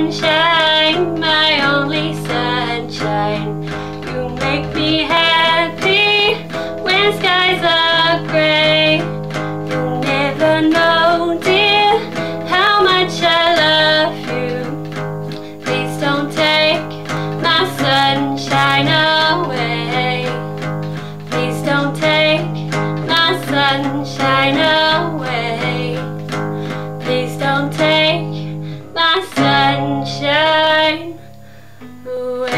sunshine, my only sunshine. You make me. Ooh,